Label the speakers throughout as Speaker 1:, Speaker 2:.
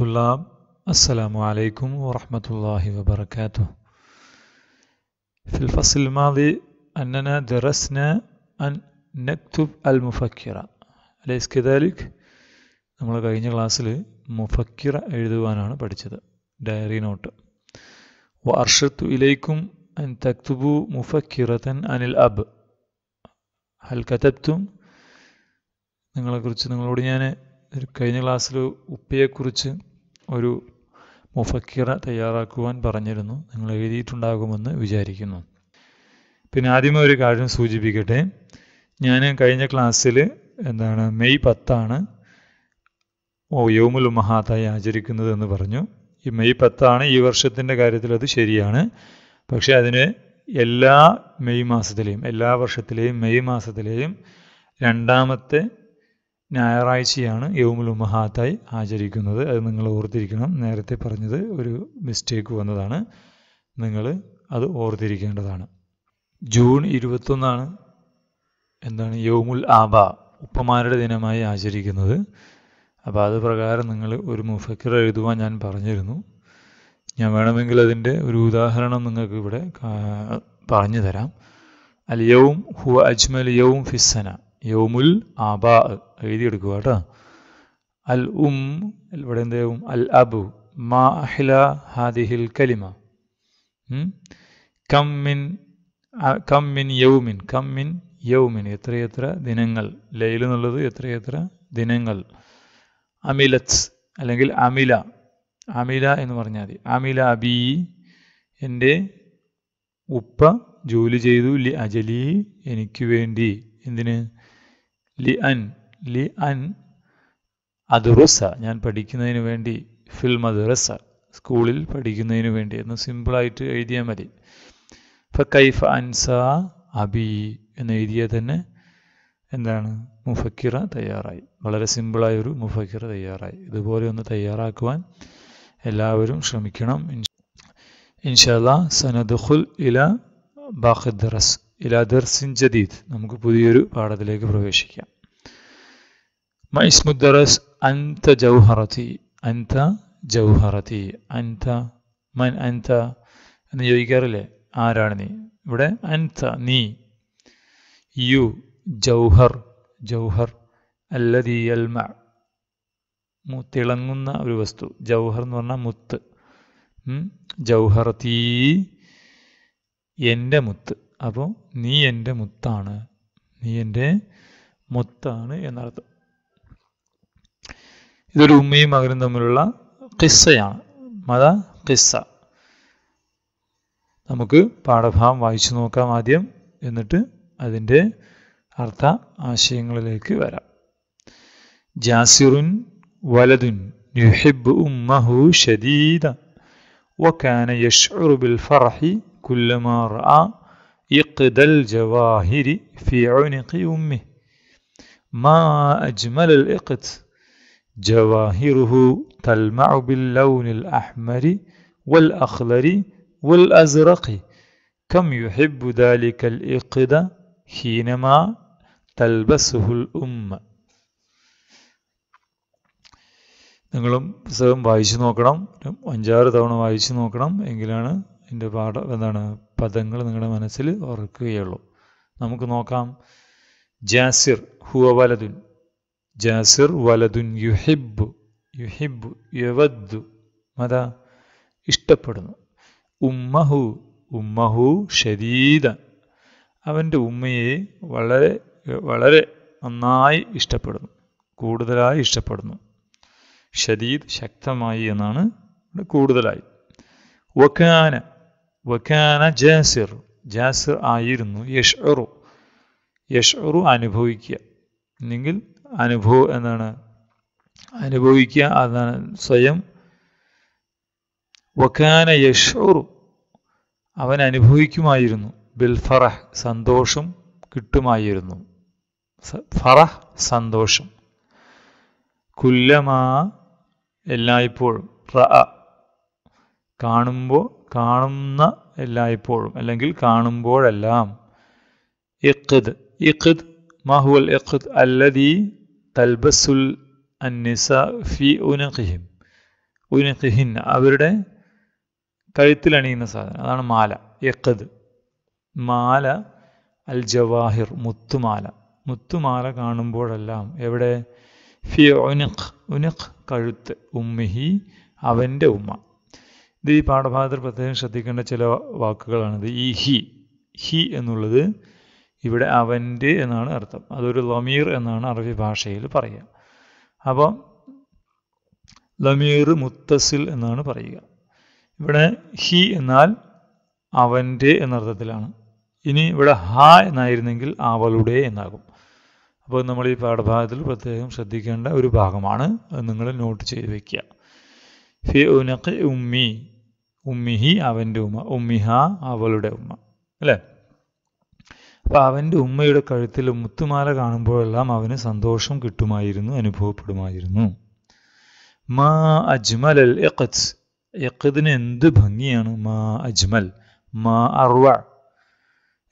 Speaker 1: الطلاب السلام عليكم ورحمة الله وبركاته في الفصل الماضي أننا درسنا أن نكتب المفكرة أليس كذلك നമ്മൾ കഴിഞ്ഞ ക്ലാസ്സിൽ മുഫക്കിറ എഴുതുവാനാണ് പഠിച്ചത് ഡയറി നോട്ട് വ അർഷത്തു ഇലൈക്കും അൻ തക്തുബു മുഫക്കിറത്തൻ അനിൽ അബ് ഹൽ കതബ്തും നിങ്ങളെക്കുറിച്ച് നിങ്ങളോട് ഞാൻ ഒരു കഴിഞ്ഞ ക്ലാസ്സിൽ ഉപ്പയെക്കുറിച്ച് ഒരു മുഫക്കിറ തയ്യാറാക്കുവാൻ പറഞ്ഞിരുന്നു. നിങ്ങൾ എഴുതിയിട്ടുണ്ടാകുമെന്ന് വിചാരിക്കുന്നു. പിന്നെ ആദ്യമേ ഒരു കാര്യം സൂചിപ്പിക്കട്ടെ. ഞാൻ കഴിഞ്ഞ ക്ലാസ്സിൽ എന്താണ് മെയ് പത്താണ് ഓ യോമുൽ മഹാത്തായി ആചരിക്കുന്നത് എന്ന് പറഞ്ഞു. ഈ മെയ് പത്താണ് ഈ വർഷത്തിന്റെ കാര്യത്തിൽ അത് ശരിയാണ്. പക്ഷേ അതിന് എല്ലാ മെയ് മാസത്തിലെയും എല്ലാ വർഷത്തിലെയും മെയ് മാസത്തിലെയും രണ്ടാമത്തെ ഞായറാഴ്ചയാണ് യൗമുൽ ഉമ്മഹാത്തായി ആചരിക്കുന്നത്. അത് നിങ്ങൾ ഓർത്തിരിക്കണം. നേരത്തെ പറഞ്ഞത് ഒരു മിസ്റ്റേക്ക് വന്നതാണ്. നിങ്ങൾ അത് ഓർത്തിരിക്കേണ്ടതാണ്. ജൂൺ ഇരുപത്തൊന്നാണ് എന്താണ് യൗമുൽ ആബ ഉപ്പമാരുടെ ദിനമായി ആചരിക്കുന്നത്. അപ്പോൾ അത് പ്രകാരം നിങ്ങൾ ഒരു മുഫക്കർ എഴുതുവാൻ ഞാൻ പറഞ്ഞിരുന്നു. ഞാൻ വേണമെങ്കിൽ അതിന്റെ ഒരു ഉദാഹരണം നിങ്ങൾക്ക് ഇവിടെ പറഞ്ഞു തരാം അൽ യൗം ഹുവ അജ്മൽ യൗം ഫിസ്സന. യൗമുൽ ആബാ എഴുതിയെടുക്കുക കേട്ടോ. അൽ ഉം ഇവിടെ എന്താവും അൽ അബു മാ അഹില ഹാദിഹിൽ കലിമ. കമ്മിൻ കമ്മിൻ യൗമിൻ കമ്മിൻ യൗമിൻ. എത്രയെത്ര ദിനങ്ങൾ? ലൈൽ എന്നുള്ളത് എത്രയെത്ര ദിനങ്ങൾ? അമിലത്ത് അല്ലെങ്കിൽ അമില. അമില എന്ന് പറഞ്ഞാൽ മതി. അമില അബി എന്റെ ഉപ്പ ജോലി ചെയ്തു. ലി അജലി എനിക്ക് വേണ്ടി. എന്തിന്? ലി അൻ ലി അൻ അദുറസ ഞാൻ പഠിക്കുന്നതിന് വേണ്ടി ഫിൽ മദ്റസ സ്കൂളിൽ പഠിക്കുന്നതിന് വേണ്ടി എന്ന് സിമ്പിളായിട്ട് എഴുതിയാൽ മതി. ഇപ്പം കൈഫ അൻസ അബി എന്ന് എഴുതിയാൽ തന്നെ എന്താണ്? മുഫക്കിറ തയ്യാറായി. വളരെ സിമ്പിളായ ഒരു മുഫക്കിറ തയ്യാറായി. ഇതുപോലെ ഒന്ന് തയ്യാറാക്കുവാൻ എല്ലാവരും ശ്രമിക്കണം. ഇൻഷാല്ല സനദുഖുൽ ഇല ബാഖദ്റസ് ഇല ദർസിൻ ജദീദ്. നമുക്ക് പുതിയൊരു പാഠത്തിലേക്ക് പ്രവേശിക്കാം. മൈസ്മുദ്ദറസ് അൻത ജൗഹറത്തി അൻത ജൗഹറത്തി അൻത മൻ അൻത എന്ന് ചോദിക്കാറില്ലേ? ആരാണ് നീ? ഇവിടെ അൻത നീ. യു ജൗഹർ ജൗഹർ അല്ലതി അൽമ തിളങ്ങുന്ന ഒരു വസ്തു. ജൗഹർ എന്ന് പറഞ്ഞാൽ മുത്ത്. ജൗഹർ തീ എന്റെ മുത്ത്. അപ്പോൾ നീ എന്റെ മുത്താണ്. നീ എന്റെ മുത്താണ് എന്നർത്ഥം. ഇതൊരു ഉമ്മയും മകനും തമ്മിലുള്ള കിസ്സയാണ് മത കിസ്സ നമുക്ക് പാഠഭാഗം വായിച്ചു നോക്കാം ആദ്യം എന്നിട്ട് അതിൻ്റെ അർത്ഥ ആശയങ്ങളിലേക്ക് വരാം ജാസിറുൻ വലതുൻ യുഹിബ് ഉമ്മഹു ഷദീദ وكان يشعر بالفرح كلما رأى إقد الجواهر في عنق أمه ما أجمل الإقد جواهره تلمع باللون الأحمر والأخضر والأزرق كم يحب ذلك الإقد حينما تلبسه الأم നിങ്ങളും പുസ്തകം വായിച്ചു നോക്കണം അഞ്ചാറ് തവണ വായിച്ചു നോക്കണം എങ്കിലാണ് എൻ്റെ പാഠ എന്താണ് പദങ്ങൾ നിങ്ങളുടെ മനസ്സിൽ ഓർക്കുകയുള്ളൂ നമുക്ക് നോക്കാം ജാസിർ ഹുവ വലതുൻ ജാസിർ വലതുൻ യുഹിബു യുഹിബു യവദ്ദു മത ഇഷ്ടപ്പെടുന്നു. ഉമ്മഹു ഉമ്മഹു ഷരീദ അവന്റെ ഉമ്മയെ വളരെ വളരെ നന്നായി ഇഷ്ടപ്പെടുന്നു കൂടുതലായി ഇഷ്ടപ്പെടുന്നു. ഷദീദ് ശക്തമായി എന്നാണ് കൂടുതലായി. വക്കാന വക്കാന ജാസിർ ജാസിർ ആയിരുന്നു യഷ്റു യഷ്റു അനുഭവിക്കുക. അല്ലെങ്കിൽ അനുഭവ എന്നാണ് അനുഭവിക്കുക അതാണ് സ്വയം. വക്കാന യഷ്റു അവൻ അനുഭവിക്കുമായിരുന്നു. ബിൽ ഫറഹ് സന്തോഷം കിട്ടുമായിരുന്നു. ഫറഹ് സന്തോഷം. കുല്ലമാ എല്ലായ്പ്പോഴും റ കാണുമ്പോൾ കാണുന്ന എല്ലായ്പ്പോഴും അല്ലെങ്കിൽ കാണുമ്പോഴെല്ലാം ഇഖദ് ഇഖദ് മഹുൽ ഇഖദ് അല്ലദി തൽബസുൽ അന്നിസ ഫി ഉനഖിഹിം ഉനഖിഹിൻ അവരുടെ കഴുത്തിൽ കഴുത്തിലണിയുന്ന സാധനം. അതാണ് മാല യക്കത് മാല അൽ ജവാഹിർ മുത്തുമാല. മുത്തുമാല കാണുമ്പോഴെല്ലാം എവിടെ? ഫി ഉനഖ് ഉനഖ് കഴുത്ത് ഉമ്മിഹി അവന്റെ ഉമ്മ. ഇത് ഈ പാഠഭാഗത്തിൽ പ്രത്യേകം ശ്രദ്ധിക്കേണ്ട ചില വാക്കുകളാണിത്. ഈ ഹി ഹി എന്നുള്ളത് ഇവിടെ അവന്റെ എന്നാണ് അർത്ഥം. അതൊരു ലമീർ എന്നാണ് അറബി ഭാഷയിൽ പറയുക. അപ്പം ലമീർ മുത്തസിൽ എന്നാണ് പറയുക. ഇവിടെ ഹി എന്നാൽ അവന്റെ എന്നർത്ഥത്തിലാണ്. ഇനി ഇവിടെ ഹ എന്നായിരുന്നെങ്കിൽ അവളുടെ എന്നാകും. അപ്പോൾ നമ്മൾ ഈ പാഠഭാഗത്തിൽ പ്രത്യേകം ശ്രദ്ധിക്കേണ്ട ഒരു ഭാഗമാണ് അത് നിങ്ങൾ നോട്ട് ചെയ്ത് വെക്കുക. ഫി ഉനക്ക് ഉമ്മി. ഉമ്മിഹി അവന്റെ ഉമ്മ. ഉമ്മിഹ അവളുടെ ഉമ്മ. അല്ലേ? അവന്റെ ഉമ്മയുടെ കഴുത്തിൽ മുത്തുമാല കാണുമ്പോഴെല്ലാം അവന് സന്തോഷം കിട്ടുമായിരുന്നു അനുഭവപ്പെടുമായിരുന്നു. മാ അജ്മൽ അൽ എഖത്ത് എഖദിന് എന്ത് ഭംഗിയാണ്? മാ അജ്മൽ മാ അർവ.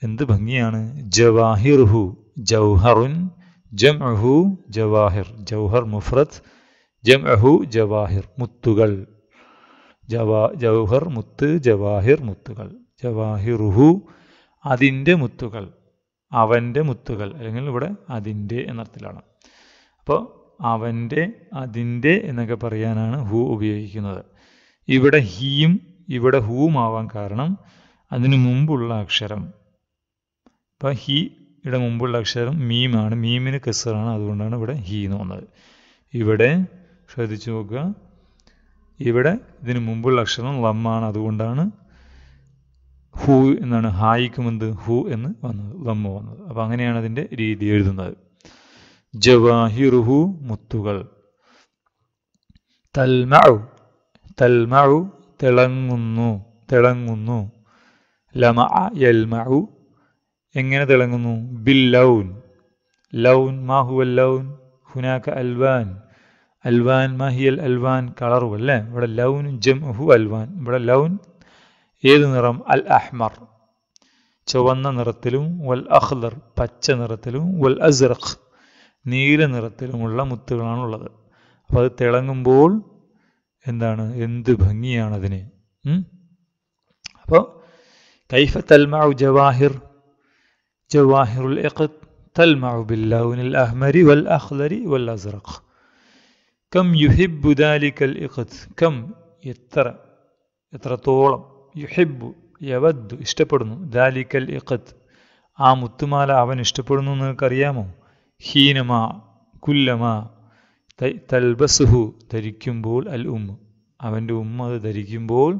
Speaker 1: എന്ത് ഭംഗിയാണ്? ജവാഹിർഹു ജൗഹറുൻ ജം അഹു ജവാഹിർ. ജൗഹർ മുഫ്രത്ത് ജംഅഹു ജവാഹിർ. മുത്തുകൾ. ജവാ ജൗഹർ മുത്ത് ജവാഹിർ മുത്തുകൾ. ജവാഹിറുഹു അതിന്റെ മുത്തുകൾ. അവന്റെ മുത്തുകൾ അല്ലെങ്കിൽ ഇവിടെ അതിന്റെ എന്നർത്ഥത്തിലാണ്. അപ്പോൾ അവന്റെ അതിന്റെ എന്നൊക്കെ പറയാനാണ് ഹൂ ഉപയോഗിക്കുന്നത്. ഇവിടെ ഹീയും ഇവിടെ ഹൂമാവാൻ കാരണം അതിനു മുമ്പുള്ള അക്ഷരം. ഇപ്പം ഹിയുടെ മുമ്പുള്ള അക്ഷരം മീമാണ് മീമിന് കെസറാണ് അതുകൊണ്ടാണ് ഇവിടെ ഹി എന്ന് വന്നത്. ഇവിടെ ശ്രദ്ധിച്ചു നോക്കുക. ഇവിടെ ഇതിന് മുമ്പുള്ള അക്ഷരം ലമ്മാണ് അതുകൊണ്ടാണ് ഹു എന്നാണ് ഹായിക്കും എന്ത് ഹു എന്ന് വന്നത് ലമ്മ വന്നത്. അപ്പം അങ്ങനെയാണ് അതിന്റെ രീതി എഴുതുന്നത്. ജവാഹിറുഹു മുത്തുകൾ. തൽമഉ തൽമഉ തിളങ്ങുന്നു തിളങ്ങുന്നു. ലമ യൽമഉ എങ്ങനെ തിളങ്ങുന്നു? ബിൽ ലൗൻ. ലൗൻ മാഹുവൽ ലൗൻ ഹുനാക്ക അൽവാൻ. അൽവാൻ മാഹിയൽ അൽവാൻ കളറു അല്ലേ? ഇവിടെ ലൗൻ ജം ഹു അൽവാൻ. ഇവിടെ ലൗൻ ഏത് നിറം? അൽ അഹ്മർ. ചുവന്ന നിറത്തിലും വൽ അഖ്ലർ പച്ച നിറത്തിലും വൽ അസ്റഖ് നീല നിറത്തിലുമുള്ള മുത്തുകളാണുള്ളത്. അപ്പോൾ അത് തിളങ്ങുമ്പോൾ എന്താണ്? എന്ത് ഭംഗിയാണ് അതിന് അപ്പോൾ കൈഫ തൽമഉ ജവാഹിർ? ജവാഹിറുൽ ഇഖത് തൽമഉ ബില്ലൗനിൽ അഹ്മരി വൽ അഖ്ലരി വൽ അസ്റഖ് കം യുഹിബ്ബു ദാലിക്കൽ ഇഖത്? കം എത്ര യവദ് ഇഷ്ടപ്പെടുന്നു. ദാലിക്കൽ ഇഖത്ത് ആ മുത്തുമാല അവൻ ഇഷ്ടപ്പെടുന്നു നിങ്ങൾക്കറിയാമോ? ഹീനമ കുല്ലമ തൽബസുഹു ധരിക്കുമ്പോൾ അൽ ഉമ്മ അവന്റെ ഉമ്മ അത് ധരിക്കുമ്പോൾ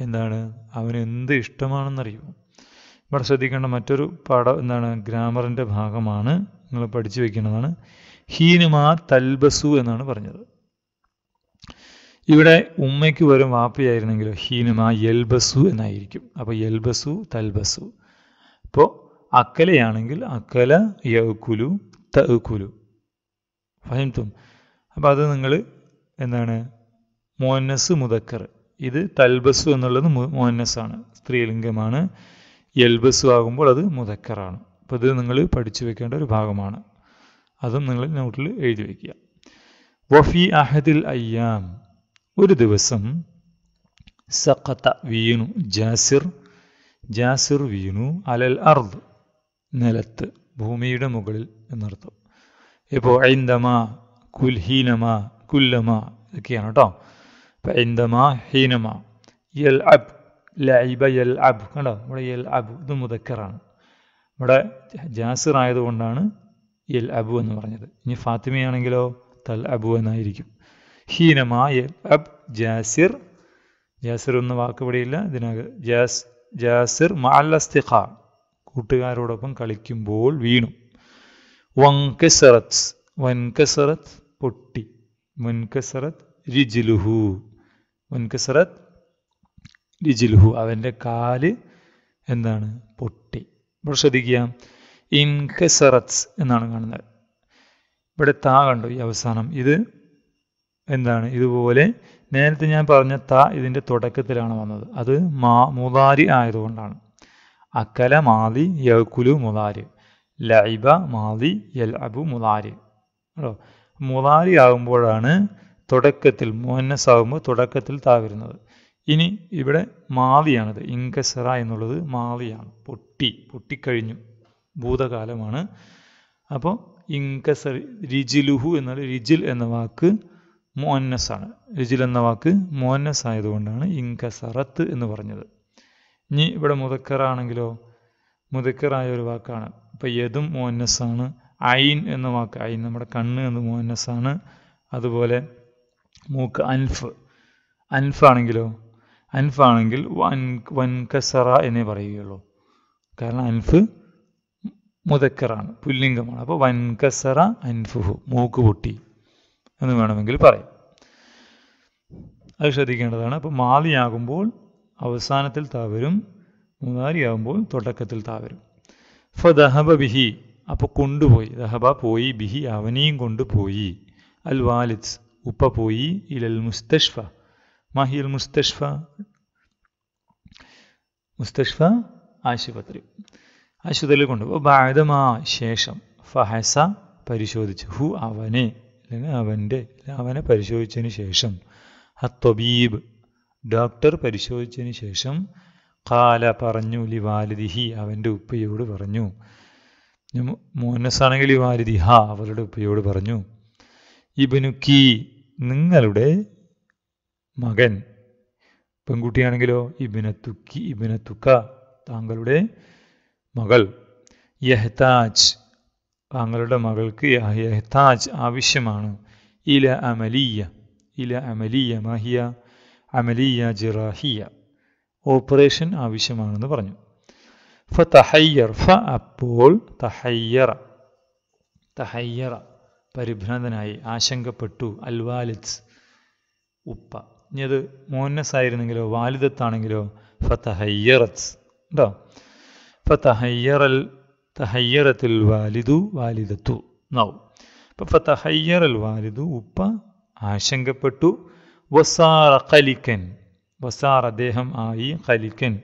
Speaker 1: എന്താണ്? അവന് എന്ത് ഇഷ്ടമാണെന്നറിയുമോ? ഇവിടെ ശ്രദ്ധിക്കേണ്ട മറ്റൊരു പാഠം എന്താണ്? ഗ്രാമറിന്റെ ഭാഗമാണ്. നിങ്ങൾ പഠിച്ചു വെക്കേണ്ടതാണ്. ഹീനമാ തൽബസു എന്നാണ് പറഞ്ഞത്. ഇവിടെ ഉമ്മയ്ക്ക് വരും വാപ്പയായിരുന്നെങ്കിലോ ഹീനുമ യൽബസു എന്നായിരിക്കും. അപ്പോൾ യൽബസു തൽബസു. അപ്പോൾ അക്കലയാണെങ്കിൽ അക്കല യക്കുലു തക്കുലു ഫഹിംതും. അപ്പോൾ അത് നിങ്ങൾ എന്താണ്? മോന്നസ് മുതക്കർ ഇത് തൽബസു എന്നുള്ളത് മോന്നസ്സാണ് സ്ത്രീലിംഗമാണ്. യൽബസു ആകുമ്പോൾ അത് മുതക്കറാണ് അപ്പോൾ ഇത് നിങ്ങൾ പഠിച്ചു വെക്കേണ്ട ഒരു ഭാഗമാണ്. അതും നിങ്ങൾ നോട്ടിൽ എഴുതി വയ്ക്കുക വഫി അഹദിൽ അയ്യാം. ഒരു ദിവസം സഖത്ത വീണു ജാസിർ ജാസിർ വീണു അലൽ അർദ് നിലത്ത് ഭൂമിയുടെ മുകളിൽ എന്നർത്ഥം. ഇപ്പോൾ ഐന്ദമ കുൽഹീനമ കുല്ലമ ഇതൊക്കെയാണ് കേട്ടോ അപ്പം ഐന്ദമ ഹീനമ യൽ അബ് ലൈബ യൽ അബ് കണ്ടോ? ഇവിടെ യൽ അബ് ഇത് മുതക്കറാണ് ഇവിടെ ജാസിർ ആയതുകൊണ്ടാണ് യൽ അബു എന്ന് പറഞ്ഞത്. ഇനി ഫാത്തിമയാണെങ്കിലോ തൽ അബു എന്നായിരിക്കും. ഹീനമ യൽ അബ് ജാസിർ ജാസിർ എന്ന വാക്ക് ഇവിടെയില്ല ഇതിനകം ജാസ് ജാസിർ മാലസ്തിഖ കൂട്ടുകാരോടൊപ്പം കളിക്കുമ്പോൾ വീണു. വങ്കസറത്ത് വൻകസറത്ത് പൊട്ടി മുൻകസറത്ത് രിജിലുഹു മുൻകസറത്ത് രിജിലുഹു അവന്റെ കാൽ എന്താണ്? പൊട്ടി. ഇവിടെ ശ്രദ്ധിക്കുക ഇൻകസറത്ത് എന്നാണ് കാണുന്നത്. ഇവിടെ താ കണ്ടു ഈ അവസാനം. ഇത് എന്താണ്? ഇതുപോലെ നേരത്തെ ഞാൻ പറഞ്ഞ ത ഇതിന്റെ തുടക്കത്തിലാണ് വന്നത്. അത് മാ മുതാരി ആയതുകൊണ്ടാണ്. അക്കല മാതി യക്കുലു മുതാരി ലൈബ മാതി യൽ അബു മുതാരി. കേട്ടോ? മുതാരി ആകുമ്പോഴാണ് തുടക്കത്തിൽ മുഹന്നസാകുമ്പോൾ തുടക്കത്തിൽ താ വരുന്നത്. ഇനി ഇവിടെ മാതിയാണിത് ഇങ്കസറ എന്നുള്ളത് മാവിയാണ് പൊട്ടി പൊട്ടിക്കഴിഞ്ഞു. ഭൂതകാലമാണ്. അപ്പോൾ ഇങ്കസർ റിജിലുഹു എന്നാൽ റിജിൽ എന്ന വാക്ക് മോന്നസാണ് രുചിൽ എന്ന വാക്ക് മോന്നസ് ആയതുകൊണ്ടാണ് ഇങ്കസറത്ത് എന്ന് പറഞ്ഞത്. ഇനി ഇവിടെ മുതക്കറാണെങ്കിലോ മുതക്കറായ ഒരു വാക്കാണ്. ഇപ്പം യതും മോന്നസാണ് ഐൻ എന്ന വാക്ക് ഐൻ നമ്മുടെ കണ്ണ് എന്ന് മോന്നസാണ് അതുപോലെ മൂക്ക് അൻഫ് അൻഫാണെങ്കിലോ അൻഫാണെങ്കിൽ വൻ വൻകസറ എന്നേ പറയുകയുള്ളൂ. കാരണം അൻഫ് മുതക്കറാണ് പുല്ലിംഗമാണ്. അപ്പോൾ വൻകസറ അൻഫുഹു മൂക്ക് പൊട്ടി. എന്ന് വേണമെങ്കിൽ പറയാം. അത് ശ്രദ്ധിക്കേണ്ടതാണ്. അപ്പോൾ മാലിയാകുമ്പോൾ അവസാനത്തിൽ താവരും മൂന്നാരിയാകുമ്പോൾ തുടക്കത്തിൽ താവരും. ഫ ദഹബ ബിഹി അപ്പോൾ കൊണ്ടുപോയി. ദഹബ പോയി ബിഹി അവനെയും കൊണ്ടുപോയി. അൽ വാലിദ് ഉപ്പ പോയി. ഇലൽ മുസ്തഷ്ഫ. മാഹിയൽ മുസ്തഷ്ഫ? മുസ്തഷ്ഫ ആശുപത്രി. ആശുപത്രിയിൽ കൊണ്ടുപോയി. ബാധമാ ശേഷം ഫഹസ പരിശോധിച്ചു. ഹു അവനെ. അവന്റെ അവനെ പരിശോധിച്ചതിന് ശേഷം ഹത്തൊബീബ് ഡോക്ടർ പരിശോധിച്ചതിന് ശേഷം കാല പറഞ്ഞു ലി വാലിദിഹി അവന്റെ ഉപ്പയോട് പറഞ്ഞു. മോനസാണെങ്കിൽ ലി വാലിദി ഹ അവളുടെ ഉപ്പയോട് പറഞ്ഞു ഇബനുക്കി നിങ്ങളുടെ മകൻ പെൺകുട്ടിയാണെങ്കിലോ ഇബിനത്തുക്കി ഇബിനത്തുക്ക താങ്കളുടെ മകൾ യഹ്താജ് താങ്കളുടെ മകൾക്ക് യഹ്താജ് ആവശ്യമാണ്. ഇല അമലിയ ഇല അമലിയ മഹിയ അമലിയ ജിറാഹിയ. ഓപ്പറേഷൻ ആവശ്യമാണെന്ന് പറഞ്ഞു. ഫ തഹയ്യർ ഫ അപ്പോൾ തഹയ്യറ. തഹയ്യറ പരിഭ്രാന്തനായി ആശങ്കപ്പെട്ടു അൽ ഉപ്പ. ഇനി അത് മോന്നസ് ആയിരുന്നെങ്കിലോ വാലിദത്താണെങ്കിലോ ഫ തഹയ്യറത്ത് ഉണ്ടോ ഫ തഹയ്യറൽ തഹയ്യറത്തുൽ വാലിദു വാലിദത്തു. നൗ. അപ്പം തഹയ്യറൽ വാലിദു ഉപ്പ ആശങ്കപ്പെട്ടു. വസാറ കലിക്കൻ വസാർ അദ്ദേഹം ആയി കലിക്കൻ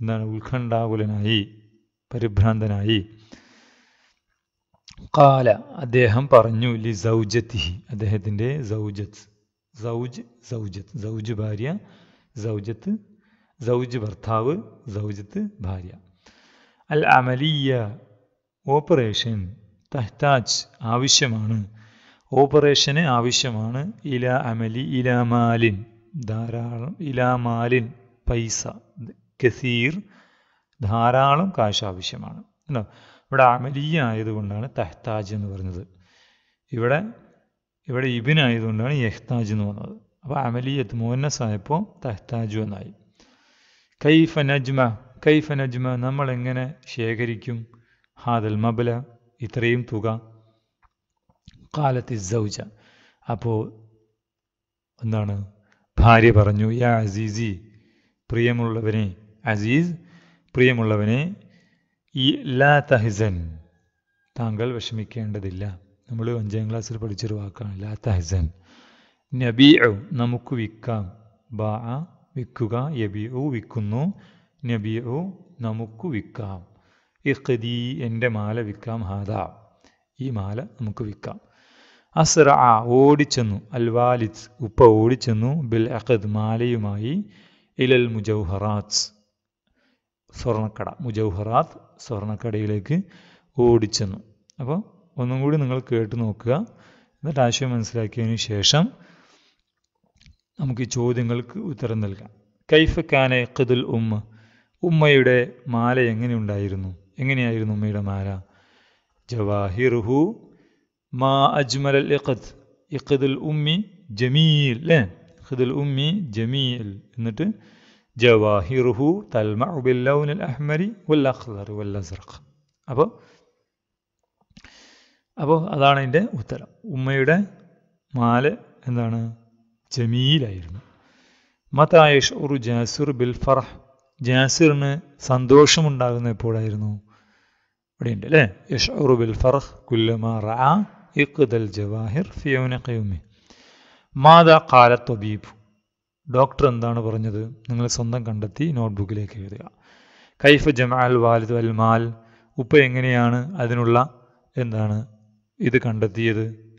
Speaker 1: എന്നാണ് ഉത്കണ്ഠാകുലനായി പരിഭ്രാന്തനായി. കാല അദ്ദേഹം പറഞ്ഞു ലി സൗജത്തിഹി അദ്ദേഹത്തിന്റെ സൗജത്ത് സൗജ് സൗജത്ത് സൗജ് ഭാര്യ സൗജത്ത് സൗജ് ഭർത്താവ് സൗജത്ത് ഭാര്യ. അൽ അമലിയ ഓപ്പറേഷൻ തഹ്താജ് ആവശ്യമാണ്. ഓപ്പറേഷന് ആവശ്യമാണ്. ഇല അമലി ഇലാമാലിൻ ധാരാളം ഇലാമാലിൻ പൈസ കസീർ ധാരാളം കാശ് ആവശ്യമാണ്. അല്ലോ ഇവിടെ അമലിയ ആയതുകൊണ്ടാണ് തഹ്താജ് എന്ന് പറഞ്ഞത്. ഇവിടെ ഇവിടെ ഇബിനായതുകൊണ്ടാണ് യഹ്താജ് എന്ന് പറഞ്ഞത്. അപ്പോൾ അമലിയത്ത് മോന്നസ് ആയപ്പോൾ തഹ്താജു എന്നായി. കൈഫ നജ്മ കൈഫ നജ്മ നമ്മൾ എങ്ങനെ ശേഖരിക്കും? ഹാദൽ മബല ഇത്രയും തുക. കാലത്തി സൗജ. അപ്പോൾ എന്താണ്? ഭാര്യ പറഞ്ഞു യാ അസീസി പ്രിയമുള്ളവനെ അസീസ് പ്രിയമുള്ളവനെ ഈ ലാ തഹസൻ. താങ്കൾ വിഷമിക്കേണ്ടതില്ല. നമ്മൾ അഞ്ചാം ക്ലാസ്സിൽ പഠിച്ചൊരു വാക്കാണ് ലാ തഹസൻ. നബിഉ നമുക്ക് വിൽക്കാം. ബാ വിൽക്കുക. യബിഉ വിൽക്കുന്നു. നബിഉ നമുക്ക് വിൽക്കാം. ഇഖ്ദി എന്റെ മാല വിൽക്കാം ഹാദാ. ഈ മാല നമുക്ക് വിൽക്കാം. അസ്ര ഓടിച്ചെന്നു. അൽവാലിദ് ഉപ്പ ഓടിച്ചെന്നു. ബിൽ അഖദ് മാലയുമായി ഇലൽ മുജൗഹറാത്ത്. സ്വർണക്കട മുജൗഹറാത്ത് സ്വർണക്കടയിലേക്ക് ഓടിച്ചെന്നു. അപ്പോൾ ഒന്നും കൂടി നിങ്ങൾ കേട്ട് നോക്കുക. എന്നിട്ട് ആശയം മനസ്സിലാക്കിയതിന് ശേഷം നമുക്ക് ഈ ചോദ്യങ്ങൾക്ക് ഉത്തരം നൽകാം. കൈഫ കാന ഖദുൽ ഉമ്മ? ഉമ്മയുടെ മാല എങ്ങനെ ഉണ്ടായിരുന്നു? എങ്ങനെയായിരുന്നു ഉമ്മയുടെ മാല? ജവാഹിർഹു മാ അജ്മൽ ഇഖദ്. ഇഖദുൽ ഉമ്മി ജമീൽ അല്ലേ ഇഖദുൽ ഉമ്മി ജമീൽ. എന്നിട്ട് ജവാഹിർഹു തൽമ ബിൽ ലൗൻ അഹ്മരി വൽ അഖ്ദർ വൽ അപ്പോൾ അപ്പോൾ അതാണ് അതിന്റെ ഉത്തരം. ഉമ്മയുടെ മാല എന്താണ്? ജമീലായിരുന്നു. മതായഷ് ഉറു ജാസുർ ബിൽ ഫറഹ്. ജാസിറിന് സന്തോഷമുണ്ടാകുന്ന എപ്പോഴായിരുന്നു? ഇവിടെയുണ്ട് അല്ലേ? യഷ് ബിൽ ഫറഹ് കുല്ലമാ ജവാഹിർ ഫിയോന ഖയുമി. മാതാ കാല ഡോക്ടർ എന്താണ് പറഞ്ഞത്? നിങ്ങൾ സ്വന്തം കണ്ടെത്തി നോട്ട്ബുക്കിലേക്ക് എഴുതുക. കൈഫ ജമാൽ വാലിദ് അൽ മാൽ. ഉപ്പ എങ്ങനെയാണ് അതിനുള്ള എന്താണ് ഇത് കണ്ടെത്തിയത്?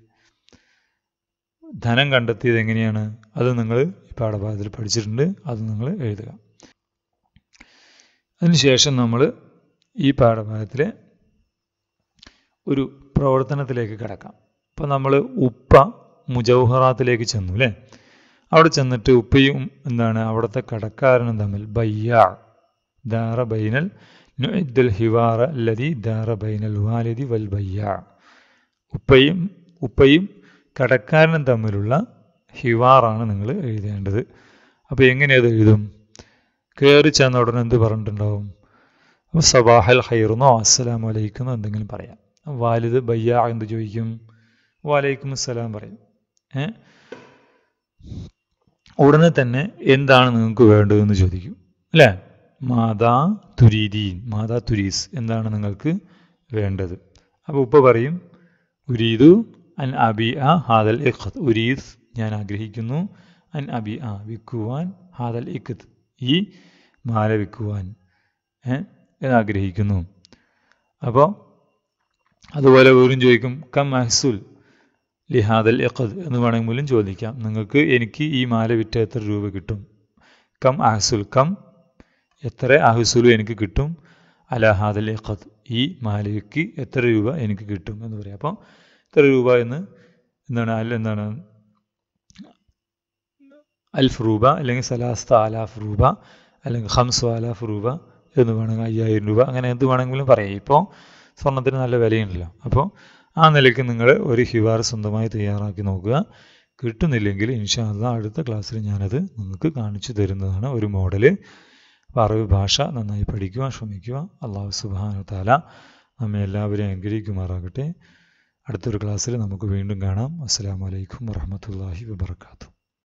Speaker 1: ധനം കണ്ടെത്തിയത് എങ്ങനെയാണ്? അത് നിങ്ങൾ പാഠഭാഗത്തിൽ പഠിച്ചിട്ടുണ്ട്. അത് നിങ്ങൾ എഴുതുക. അതിനുശേഷം നമ്മൾ ഈ പാഠഭാഗത്തിൽ ഒരു പ്രവർത്തനത്തിലേക്ക് കിടക്കാം. അപ്പോൾ നമ്മൾ ഉപ്പ മുജൗഹറാത്തിലേക്ക് ചെന്നു അല്ലേ അവിടെ ചെന്നിട്ട് ഉപ്പയും എന്താണ് അവിടുത്തെ കടക്കാരനും തമ്മിൽ ബയ്യാ ദാറ ബൈനൽ നുഇദ്ദൽ ഹിവാറ ലതി ദാറ ബൈനൽ വാലിദി വൽ ബയ്യാ. ഉപ്പയും ഉപ്പയും കടക്കാരനും തമ്മിലുള്ള ഹിവാറാണ് നിങ്ങൾ എഴുതേണ്ടത്. അപ്പോൾ എങ്ങനെയത് എഴുതും? കയറി ചെന്ന ഉടനെ എന്ത് പറഞ്ഞിട്ടുണ്ടാവും? അപ്പോൾ സബാഹൽ ഹൈറുന്നോ അസ്സലാമു അലൈക്കുന്നോ എന്തെങ്കിലും പറയാം. വാലിദ് ബയ്യ എന്ത് ചോദിക്കും? വാലൈക്കും അസ്സലാം പറയും. ഏ? ഉടനെ തന്നെ എന്താണ് നിങ്ങൾക്ക് വേണ്ടതെന്ന് ചോദിക്കും. അല്ലേ? മാതാ തുരീദീൻ മാതാ തുരീസ് എന്താണ് നിങ്ങൾക്ക് വേണ്ടത്? അപ്പോൾ ഉപ്പ പറയും ഉരീദു അൻ അബി ആ ഹാദൽ ഇഖത്. ഉരീസ് ഞാൻ ആഗ്രഹിക്കുന്നു അൻ അബി ആ വിൽക്കുവാൻ ഹാദൽ ഇഖത്ത് ഈ മാല വിൽക്കുവാൻ എന്ന് ആഗ്രഹിക്കുന്നു അപ്പോൾ അതുപോലെ വീണ്ടും ചോദിക്കും കം മഹസുൽ ലിഹാദൽ എഖദ് എന്ന് വേണമെങ്കിൽ പോലും ചോദിക്കാം. നിങ്ങൾക്ക് എനിക്ക് ഈ മാല വിറ്റ എത്ര രൂപ കിട്ടും? കം അഹസുൽ കം എത്ര അഹസുലും എനിക്ക് കിട്ടും? അലഹാദൽ എഖദ് ഈ മാലയ്ക്ക് എത്ര രൂപ എനിക്ക് കിട്ടും? എന്ന് പറയാം. അപ്പോൾ എത്ര രൂപ എന്ന് എന്താണ് അല്ല എന്താണ്? അൽഫ് രൂപ അല്ലെങ്കിൽ സലാസ്ത അലാഫ് രൂപ അല്ലെങ്കിൽ ഹംസു അലാഫ് രൂപ എന്ന് വേണമെങ്കിൽ അയ്യായിരം രൂപ അങ്ങനെ എന്ത് വേണമെങ്കിലും പറയാം. ഇപ്പോൾ സ്വർണത്തിന് നല്ല വിലയുണ്ടല്ലോ. അപ്പോൾ ആ നിലയ്ക്ക് നിങ്ങൾ ഒരു ഹിവാർ സ്വന്തമായി തയ്യാറാക്കി നോക്കുക. കിട്ടുന്നില്ലെങ്കിൽ ഇൻഷാല്ല അടുത്ത ക്ലാസ്സിൽ ഞാനത് നിങ്ങൾക്ക് കാണിച്ചു തരുന്നതാണ് ഒരു മോഡൽ അറബി ഭാഷ നന്നായി പഠിക്കുവാൻ ശ്രമിക്കുക. അള്ളാഹു സുബാനു താല നമ്മെ എല്ലാവരെയും അനുഗ്രഹിക്കുമാറാകട്ടെ. അടുത്തൊരു ക്ലാസ്സിൽ നമുക്ക് വീണ്ടും കാണാം. അസ്സാം വലൈക്കും വാഹമത്തല്ലാഹി വാബർക്കാത്തു